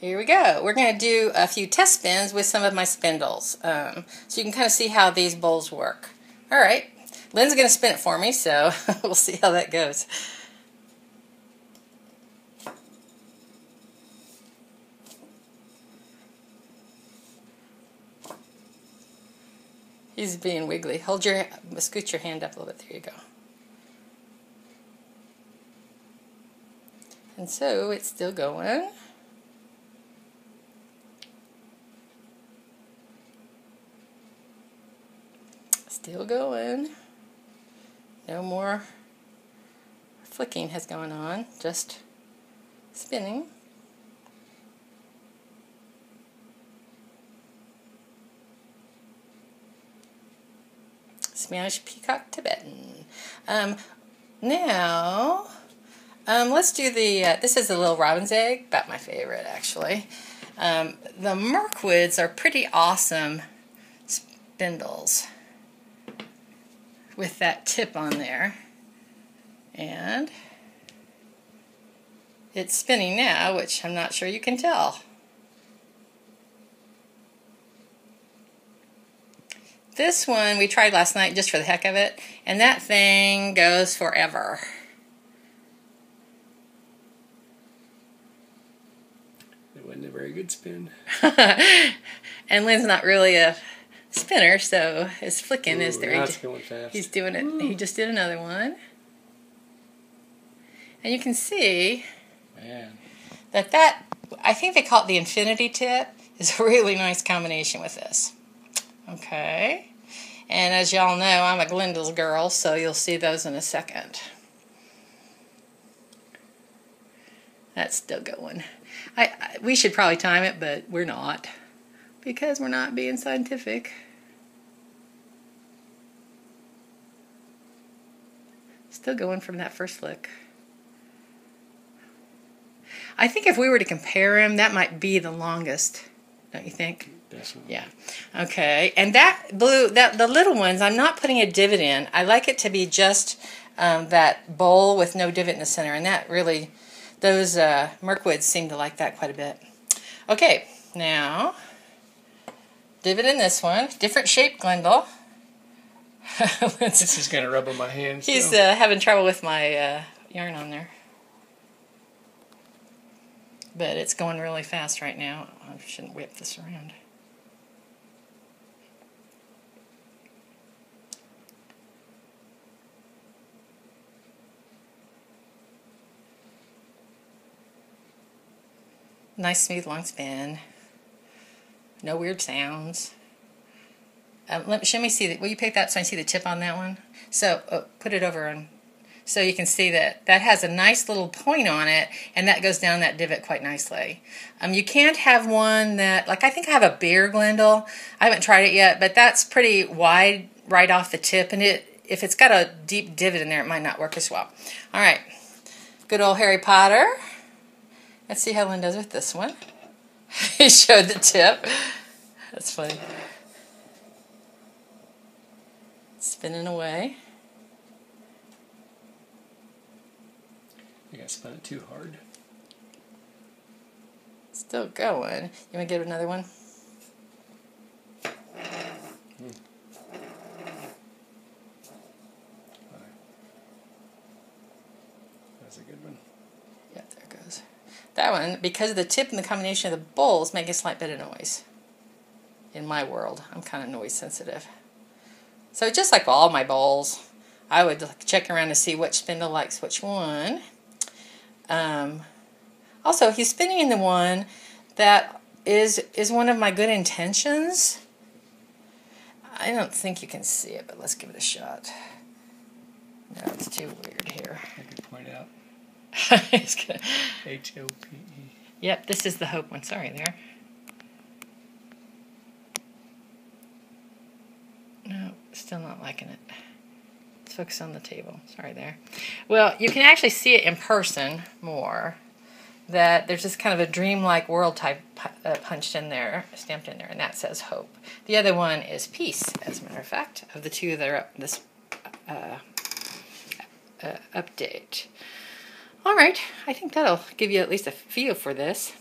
Here we go. We're going to do a few test spins with some of my spindles. Um, so you can kind of see how these bowls work. All right. Lynn's going to spin it for me, so we'll see how that goes. He's being wiggly. Hold your, scoot your hand up a little bit. There you go. And so it's still going. Still going. No more flicking has gone on, just spinning. Spanish Peacock Tibetan. Um, now, um, let's do the, uh, this is a little robin's egg, about my favorite actually. Um, the Mirkwoods are pretty awesome spindles with that tip on there. And it's spinning now, which I'm not sure you can tell. This one we tried last night just for the heck of it, and that thing goes forever. It wasn't a very good spin. and Lynn's not really a spinner, so his flicking Ooh, is there. Fast. He's doing it. Ooh. He just did another one. And you can see Man. that that, I think they call it the infinity tip, is a really nice combination with this. Okay. And as y'all know, I'm a Glendale's girl, so you'll see those in a second. That's still going. I, I we should probably time it, but we're not because we're not being scientific. Still going from that first look. I think if we were to compare them, that might be the longest, don't you think? Definitely. Yeah. Okay. And that blue, that the little ones, I'm not putting a divot in. I like it to be just um, that bowl with no divot in the center, and that really, those uh, Mirkwoods seem to like that quite a bit. Okay. Now, divot in this one, different shape, Glendale. This is going to rub on my hands. He's uh, having trouble with my uh, yarn on there. But it's going really fast right now. I shouldn't whip this around. Nice smooth long spin. No weird sounds. Um, let, show me see. Will you pick that so I can see the tip on that one? So uh, put it over and so you can see that that has a nice little point on it, and that goes down that divot quite nicely. Um, you can't have one that like I think I have a beer Glendale. I haven't tried it yet, but that's pretty wide right off the tip, and it if it's got a deep divot in there, it might not work as well. All right, good old Harry Potter. Let's see how Lynn does with this one. he showed the tip. That's funny. Spinning away. I got spun it too hard. Still going. You want to get another one? Hmm. That's a good one. Yeah, there it goes. That one, because of the tip and the combination of the bowls, make a slight bit of noise. In my world, I'm kind of noise sensitive. So just like all my bowls, I would check around to see which spindle likes which one. Um, also, he's spinning in the one that is is one of my good intentions. I don't think you can see it, but let's give it a shot. No, it's too weird here. I point out H O P E. Yep, this is the Hope one. Sorry there. No, still not liking it. Let's focus on the table. Sorry there. Well, you can actually see it in person more. That there's just kind of a dreamlike world type uh, punched in there, stamped in there, and that says hope. The other one is peace, as a matter of fact, of the two that are up this uh, uh, update. All right, I think that'll give you at least a feel for this.